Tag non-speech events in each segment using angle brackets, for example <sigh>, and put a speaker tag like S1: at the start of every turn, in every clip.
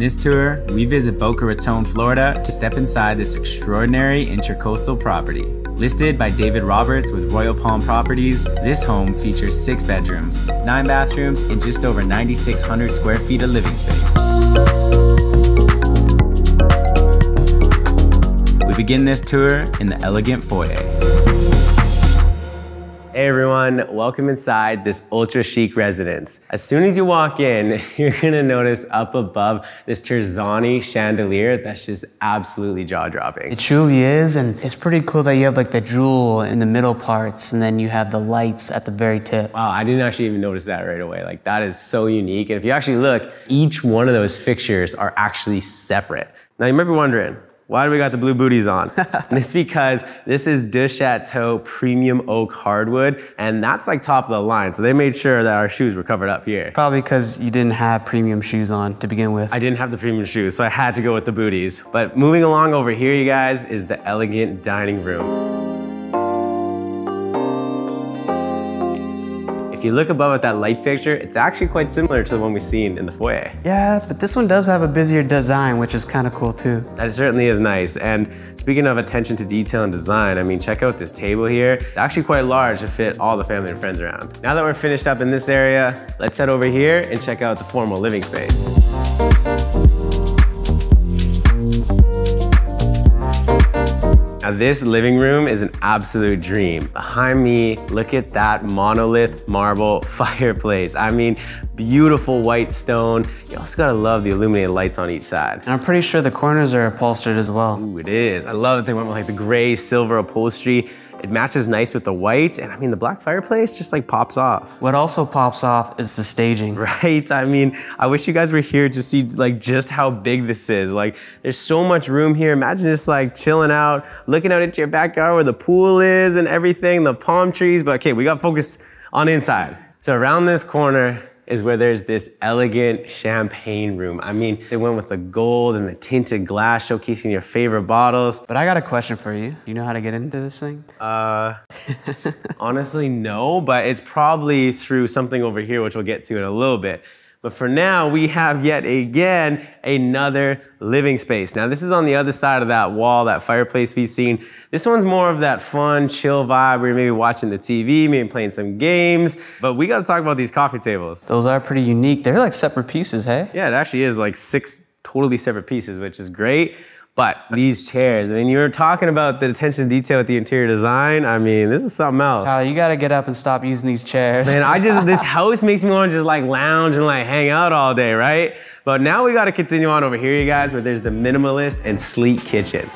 S1: this tour, we visit Boca Raton, Florida to step inside this extraordinary intracoastal property. Listed by David Roberts with Royal Palm Properties, this home features six bedrooms, nine bathrooms, and just over 9,600 square feet of living space. We begin this tour in the elegant foyer.
S2: Hey everyone, welcome inside this ultra chic residence. As soon as you walk in, <laughs> you're gonna notice up above this Terzani chandelier that's just absolutely jaw dropping.
S3: It truly is, and it's pretty cool that you have like the jewel in the middle parts and then you have the lights at the very tip.
S2: Wow, I didn't actually even notice that right away. Like that is so unique. And if you actually look, each one of those fixtures are actually separate. Now you might be wondering, why do we got the blue booties on? <laughs> and it's because this is DuChateau premium oak hardwood, and that's like top of the line. So they made sure that our shoes were covered up here.
S3: Probably because you didn't have premium shoes on to begin with.
S2: I didn't have the premium shoes, so I had to go with the booties. But moving along over here, you guys, is the elegant dining room. If you look above at that light fixture, it's actually quite similar to the one we've seen in the foyer.
S3: Yeah, but this one does have a busier design, which is kind of cool too.
S2: That certainly is nice. And speaking of attention to detail and design, I mean, check out this table here. It's actually quite large to fit all the family and friends around. Now that we're finished up in this area, let's head over here and check out the formal living space. This living room is an absolute dream. Behind me, look at that monolith marble <laughs> fireplace. I mean, beautiful white stone. You also gotta love the illuminated lights on each side.
S3: And I'm pretty sure the corners are upholstered as well.
S2: Ooh, it is. I love that they went with like the gray silver upholstery. It matches nice with the white, and I mean, the black fireplace just like pops off.
S3: What also pops off is the staging. <laughs>
S2: Right? I mean, I wish you guys were here to see like just how big this is. Like, there's so much room here. Imagine just like chilling out, looking out into your backyard where the pool is and everything, the palm trees. But okay, we got focused on inside. So around this corner, is where there's this elegant champagne room. I mean, they went with the gold and the tinted glass showcasing your favorite bottles.
S3: But I got a question for you. You know how to get into this thing?
S2: Uh, <laughs> honestly, no, but it's probably through something over here, which we'll get to in a little bit. But for now, we have yet again another living space. Now, this is on the other side of that wall, that fireplace we've seen. This one's more of that fun, chill vibe where you're maybe watching the TV, maybe playing some games. But we gotta talk about these coffee tables.
S3: Those are pretty unique. They're like separate pieces, hey?
S2: Yeah, it actually is like six totally separate pieces, which is great. But these chairs, I mean, you were talking about the attention to detail with the interior design. I mean, this is something else.
S3: Tyler, you gotta get up and stop using these chairs.
S2: Man, I just, this <laughs> house makes me wanna just like lounge and like hang out all day, right? But now we gotta continue on over here, you guys, where there's the minimalist and sleek kitchen.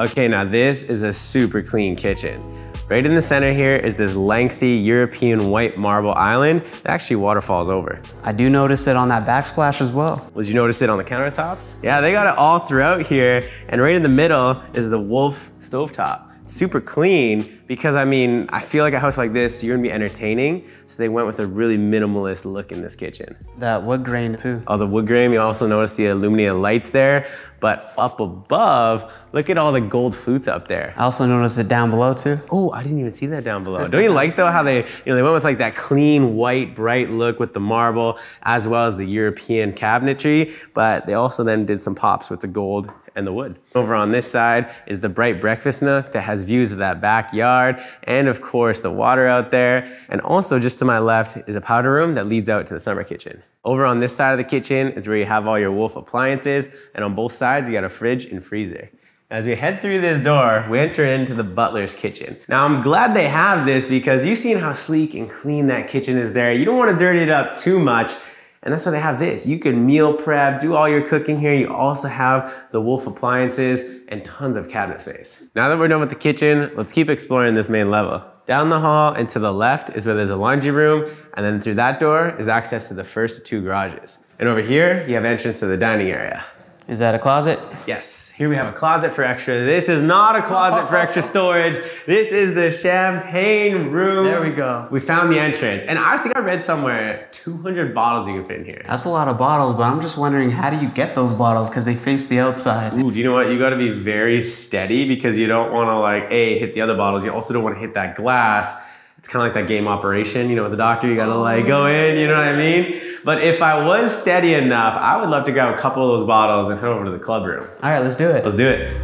S2: Okay, now this is a super clean kitchen. Right in the center here is this lengthy European white marble island that actually waterfalls over.
S3: I do notice it on that backsplash as well.
S2: Did you notice it on the countertops? Yeah, they got it all throughout here. And right in the middle is the Wolf stovetop. Super clean, because I mean, I feel like a house like this, you're gonna be entertaining. So they went with a really minimalist look in this kitchen.
S3: That wood grain too.
S2: Oh, the wood grain, you also notice the illuminated lights there. But up above, look at all the gold flutes up there.
S3: I also noticed it down below too.
S2: Oh, I didn't even see that down below. Don't you like though how they, you know, they went with like that clean, white, bright look with the marble as well as the European cabinetry, but they also then did some pops with the gold and the wood. Over on this side is the bright breakfast nook that has views of that backyard and of course the water out there. And also just to my left is a powder room that leads out to the summer kitchen. Over on this side of the kitchen is where you have all your Wolf appliances and on both sides you got a fridge and freezer. As we head through this door, we enter into the butler's kitchen. Now I'm glad they have this because you've seen how sleek and clean that kitchen is there. You don't want to dirty it up too much. And that's why they have this. You can meal prep, do all your cooking here. You also have the Wolf appliances and tons of cabinet space. Now that we're done with the kitchen, let's keep exploring this main level. Down the hall and to the left is where there's a laundry room, and then through that door is access to the first two garages. And over here, you have entrance to the dining area.
S3: Is that a closet?
S2: Yes, here we have a closet for extra. This is not a closet for extra storage. This is the champagne room.
S3: There we go.
S2: We found the entrance. And I think I read somewhere 200 bottles you can fit in here.
S3: That's a lot of bottles, but I'm just wondering how do you get those bottles because they face the outside.
S2: Ooh, do you know what? You gotta be very steady because you don't wanna like, A, hit the other bottles. You also don't wanna hit that glass. It's kind of like that game operation, you know, with the doctor, you gotta like go in, you know what I mean? But if I was steady enough, I would love to grab a couple of those bottles and head over to the club room.
S3: All right, let's do it.
S2: Let's do it.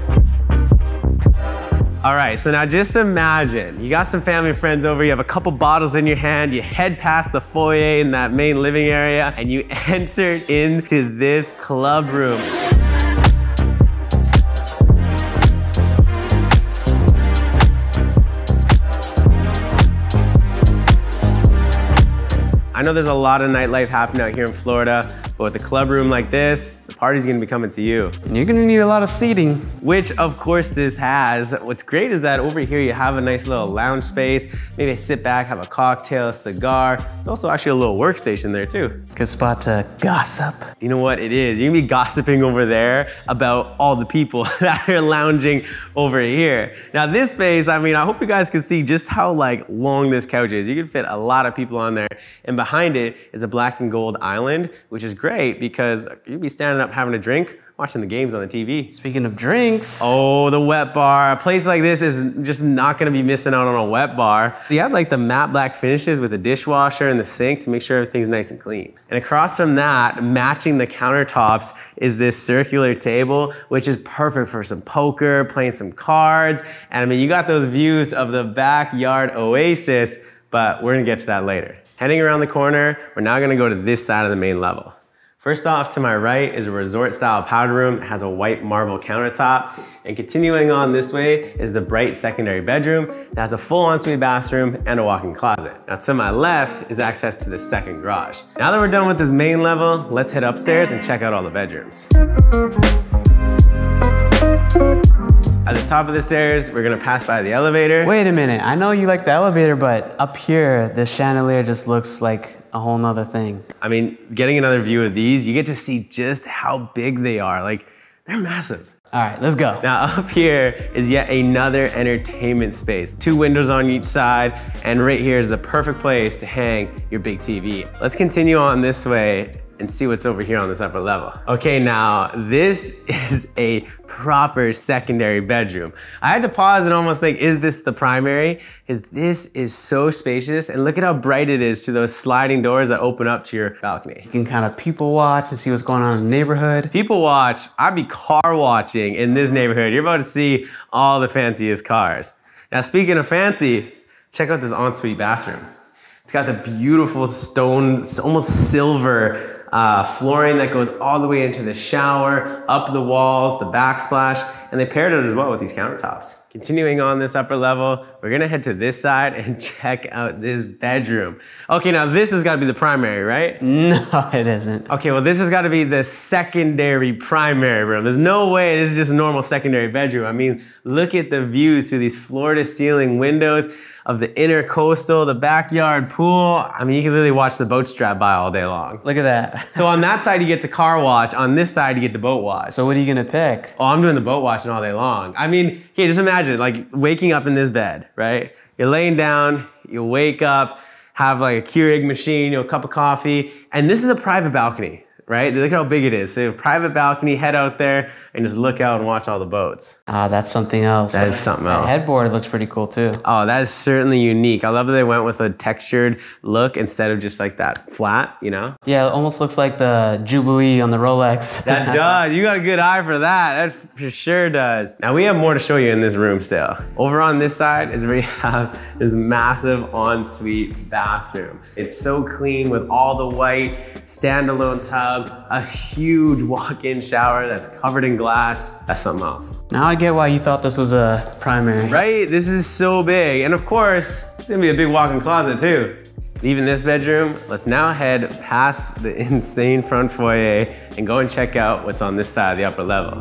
S2: All right, so now just imagine you got some family and friends over, you have a couple bottles in your hand, you head past the foyer in that main living area, and you <laughs> enter into this club room. I know there's a lot of nightlife happening out here in Florida, but with a club room like this, the party's gonna be coming to you.
S3: And you're gonna need a lot of seating.
S2: Which of course this has. What's great is that over here you have a nice little lounge space. Maybe sit back, have a cocktail, a cigar. There's also actually a little workstation there too.
S3: Good spot to gossip.
S2: You know what it is? You're gonna be gossiping over there about all the people <laughs> that are lounging over here. Now this space, I mean, I hope you guys can see just how like long this couch is. You can fit a lot of people on there. And behind it is a black and gold island, which is great because you'd be standing up having a drink, watching the games on the TV.
S3: Speaking of drinks,
S2: Oh, the wet bar. A place like this is just not gonna be missing out on a wet bar. They have like the matte black finishes with the dishwasher and the sink to make sure everything's nice and clean. And across from that, matching the countertops, is this circular table, which is perfect for some poker, playing some cards. And I mean, you got those views of the backyard oasis, but we're gonna get to that later. Heading around the corner, we're now gonna go to this side of the main level. First off to my right is a resort style powder room. It has a white marble countertop. And continuing on this way is the bright secondary bedroom. It has a full ensuite bathroom and a walk-in closet. Now to my left is access to the second garage. Now that we're done with this main level, let's head upstairs and check out all the bedrooms. Top of the stairs, we're gonna pass by the elevator.
S3: wait a minute. I know you like the elevator, but up here, the chandelier just looks like a whole nother thing.
S2: I mean, getting another view of these, you get to see just how big they are. Like, they're massive.
S3: All right, let's go.
S2: Now up here is yet another entertainment space. Two windows on each side, and right here is the perfect place to hang your big TV. Let's continue on this way and see what's over here on this upper level. Okay, now this <laughs> is a proper secondary bedroom. I had to pause and almost think, is this the primary? Because this is so spacious and look at how bright it is to those sliding doors that open up to your balcony.
S3: You can kind of people watch and see what's going on in the neighborhood.
S2: People watch, I'd be car watching in this neighborhood. You're about to see all the fanciest cars. Now, speaking of fancy, check out this ensuite bathroom. It's got the beautiful stone, almost silver uh, flooring that goes all the way into the shower, up the walls, the backsplash, and they paired it as well with these countertops. Continuing on this upper level, we're gonna head to this side and <laughs> check out this bedroom. Okay, now this has gotta be the primary, right?
S3: No, <laughs> it isn't.
S2: Okay, well, this has got to be the secondary primary room. There's no way this is just a normal secondary bedroom. I mean, look at the views through these floor to ceiling windows of the intercoastal, the backyard pool. I mean, you can literally watch the boats drive by all day long.
S3: Look at that.
S2: So on that side, you get to car watch. On this side, you get to boat watch.
S3: So what are you gonna pick?
S2: Oh, I'm doing the boat watching all day long. I mean, okay, just imagine like waking up in this bed, right? You're laying down, you wake up, have like a Keurig machine, you know, a cup of coffee, and this is a private balcony, right? Look at how big it is. So private balcony, head out there and just look out and watch all the boats.
S3: Ah, that's something else.
S2: That is something else.
S3: The headboard looks pretty cool too.
S2: Oh, that is certainly unique. I love that they went with a textured look instead of just like that flat, you know?
S3: Yeah, it almost looks like the Jubilee on the Rolex.
S2: That <laughs> does. You got a good eye for that. That for sure does. Now we have more to show you in this room still. Over on this side is where you <laughs> have this massive ensuite bathroom. It's so clean with all the white standalone tub, a huge walk-in shower that's covered in glass. That's something else.
S3: now I get why you thought this was a primary.
S2: Right? This is so big. And of course, it's gonna be a big walk-in closet too. Leaving this bedroom, let's now head past the <laughs> insane front foyer and go and check out what's on this side of the upper level.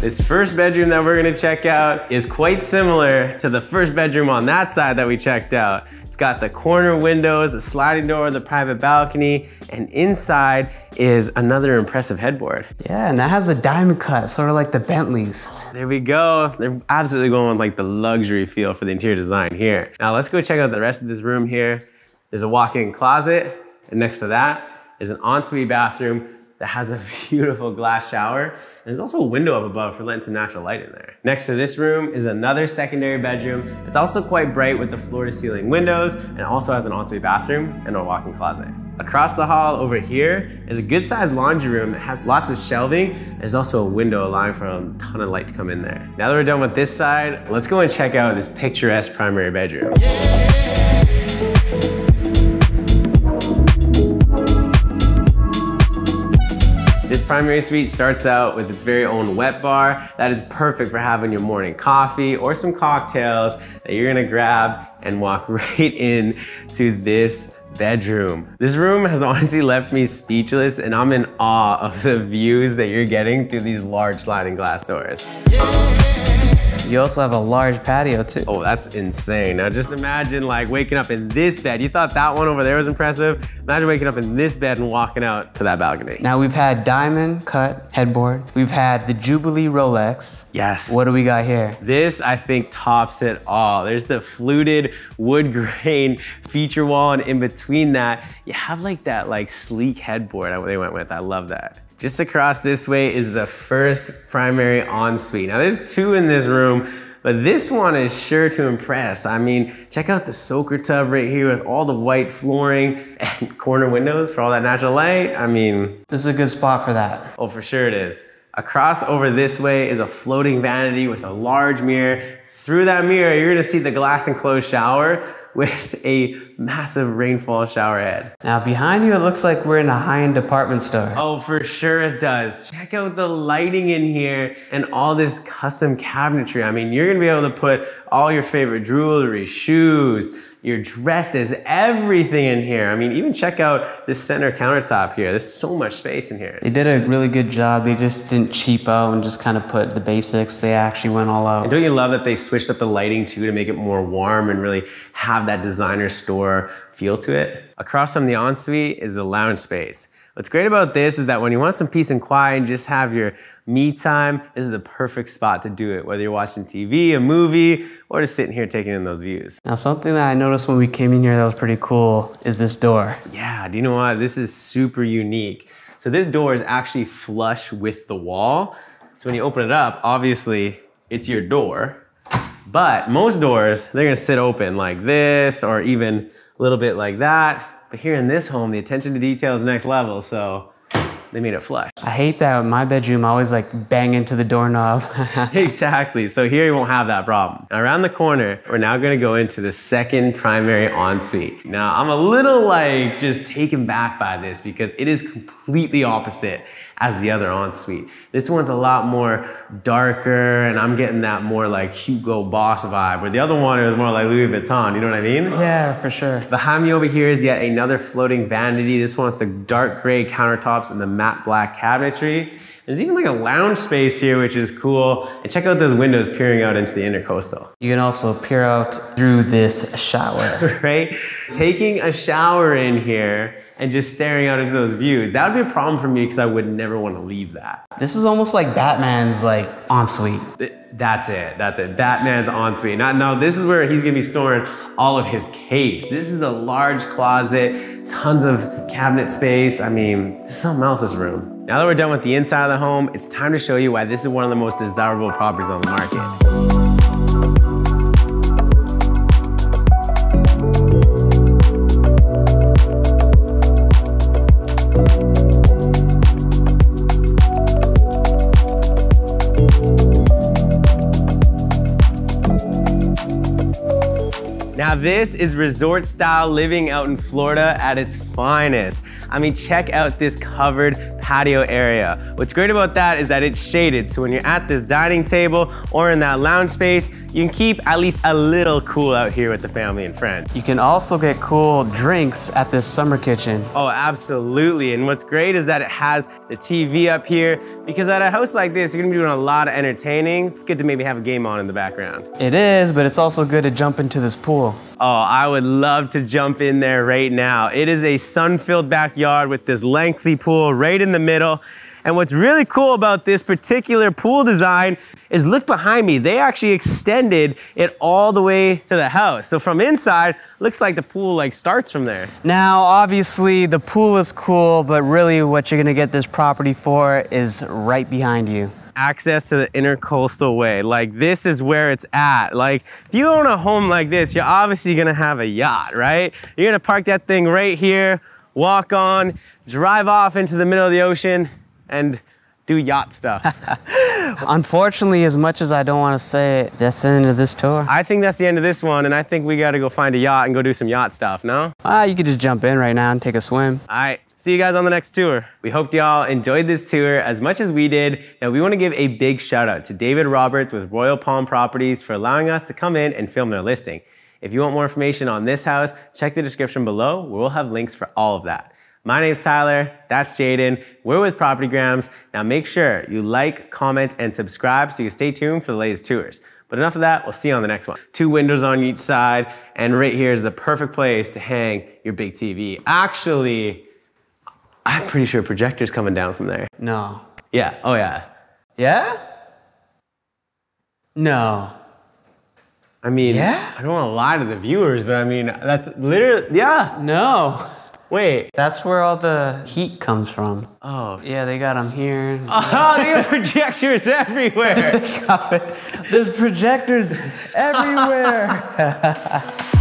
S2: This first bedroom that we're gonna check out is quite similar to the first bedroom on that side that we checked out. It's got the corner windows, the sliding door, the private balcony, and inside is another impressive headboard.
S3: Yeah, and that has the diamond cut, sort of like the Bentleys.
S2: There we go. They're absolutely going with like the luxury feel for the interior design here. Now let's go check out the rest of this room here. There's a walk-in closet, and next to that is an ensuite bathroom that has a <laughs> beautiful glass shower. And there's also a window up above for letting some natural light in there. Next to this room is another secondary bedroom. It's also quite bright with the floor to ceiling windows and also has an ensuite bathroom and a walk-in closet. Across the hall over here is a good sized laundry room that has lots of shelving. There's also a window allowing for a ton of light to come in there. Now that we're done with this side, let's go and check out this picturesque primary bedroom. This primary suite starts out with its very own wet bar that is perfect for having your morning coffee or some cocktails that you're gonna grab and walk <laughs> right in to this bedroom. This room has honestly left me speechless and I'm in awe of the views that you're getting through these large sliding glass doors.
S3: You also have a large patio too.
S2: Oh, that's insane. Now just imagine like waking up in this bed. You thought that one over there was impressive? Imagine waking up in this bed and walking out to that balcony.
S3: Now we've had diamond cut headboard. We've had the Jubilee Rolex.
S2: Yes.
S3: What do we got here?
S2: This, I think, tops it all. There's the fluted wood grain feature wall, and in between that, you have like that like sleek headboard they went with. I love that. Just across this way is the first primary ensuite. Now there's two in this room, but this one is sure to impress. I mean, check out the soaker tub right here with all the white flooring <laughs> and corner windows for all that natural light. I mean,
S3: This is a good spot for that.
S2: oh, for sure it is. Across over this way is a floating vanity with a large mirror. Through that mirror, you're gonna see the glass enclosed shower with a massive rainfall shower head.
S3: Now behind you, it looks like we're in a high-end department store.
S2: Oh, for sure it does. Check out the lighting in here and all this custom cabinetry. I mean, you're gonna be able to put all your favorite jewelry, shoes, your dresses, everything in here. I mean, even check out this center countertop here. There's so much space in here.
S3: They did a really good job. They just didn't cheap out and just kind of put the basics. They actually went all out.
S2: And don't you love that they switched up the lighting too to make it more warm and really have that designer store feel to it? Across from the ensuite is the lounge space. What's great about this is that when you want some peace and quiet and just have your me time, this is the perfect spot to do it, whether you're watching TV, a movie, or just sitting here taking in those views.
S3: Now something that I noticed when we came in here that was pretty cool is this door.
S2: Yeah, do you know what? This is super unique. So this door is actually flush with the wall. So when you open it up, obviously it's your door. But most doors, they're gonna sit open like this or even a little bit like that. But here in this home, the attention to detail is next level, so they made it flush.
S3: I hate that in my bedroom. I always like bang into the doorknob. <laughs>
S2: exactly. So here you won't have that problem. Around the corner, we're now gonna go into the second primary ensuite. Now, I'm a little like just taken back by this because it is completely opposite as the other ensuite. This one's a lot more darker and I'm getting that more like Hugo Boss vibe, where the other one is more like Louis Vuitton, you know what I mean?
S3: yeah, for sure.
S2: Behind me over here is yet another floating vanity. This one with the dark gray countertops and the matte black cabinetry. There's even like a lounge space here, which is cool. And check out those windows peering out into the intercoastal,
S3: You can also peer out through this shower. <laughs>
S2: right? Taking a shower in here and just staring out into those views. That would be a problem for me because I would never want to leave that.
S3: this is almost like Batman's like ensuite.
S2: Th- That's it. That's it. Batman's ensuite. Now, now this is where he's gonna be storing all of his capes. This is a large closet, tons of cabinet space. I mean, this is something else's room. Now that we're done with the inside of the home, it's time to show you why this is one of the most desirable properties on the market. This is resort style living out in Florida at its finest. I mean, check out this covered patio area. What's great about that is that it's shaded, so when you're at this dining table or in that lounge space, you can keep at least a little cool out here with the family and friends.
S3: You can also get cool drinks at this summer kitchen.
S2: Oh, absolutely. And what's great is that it has the TV up here because at a house like this, you're gonna be doing a lot of entertaining. It's good to maybe have a game on in the background.
S3: It is, but it's also good to jump into this pool.
S2: Oh, I would love to jump in there right now. It is a sun-filled backyard with this lengthy pool right in the middle. And what's really cool about this particular pool design is look behind me. They actually extended it all the way to the house. So from inside, looks like the pool like starts from there.
S3: Now, obviously, the pool is cool, but really what you're gonna get this property for is right behind you.
S2: access to the intercoastal way. Like this is where it's at. Like if you own a home like this, you're obviously gonna have a yacht, right? You're gonna park that thing right here, walk on, drive off into the middle of the ocean, and do yacht stuff. <laughs>
S3: Unfortunately, as much as I don't wanna say it, that's the end of this tour.
S2: I think that's the end of this one, and I think we gotta go find a yacht and go do some yacht stuff, no?
S3: Ah, you could just jump in right now and take a swim.
S2: All right. See you guys on the next tour. We hope y'all enjoyed this tour as much as we did. Now, we want to give a big shout out to David Roberts with Royal Palm Properties for allowing us to come in and film their listing. If you want more information on this house, check the description below where we'll have links for all of that. My name's Tyler, that's Jaden. We're with Propertygrams. Now make sure you like, comment, and subscribe so you stay tuned for the latest tours. But enough of that, we'll see you on the next one. Two windows on each side, and right here is the perfect place to hang your big TV. Actually, I'm pretty sure a projector's coming down from there.
S3: No.
S2: Yeah, oh yeah.
S3: Yeah? No.
S2: I mean,
S3: Yeah?
S2: I don't want to lie to the viewers, but I mean, that's literally, yeah.
S3: No.
S2: Wait.
S3: That's where all the heat comes from.
S2: Oh.
S3: Yeah, they got them here. <laughs>
S2: Oh, they have projectors everywhere. <laughs>
S3: There's projectors everywhere. <laughs>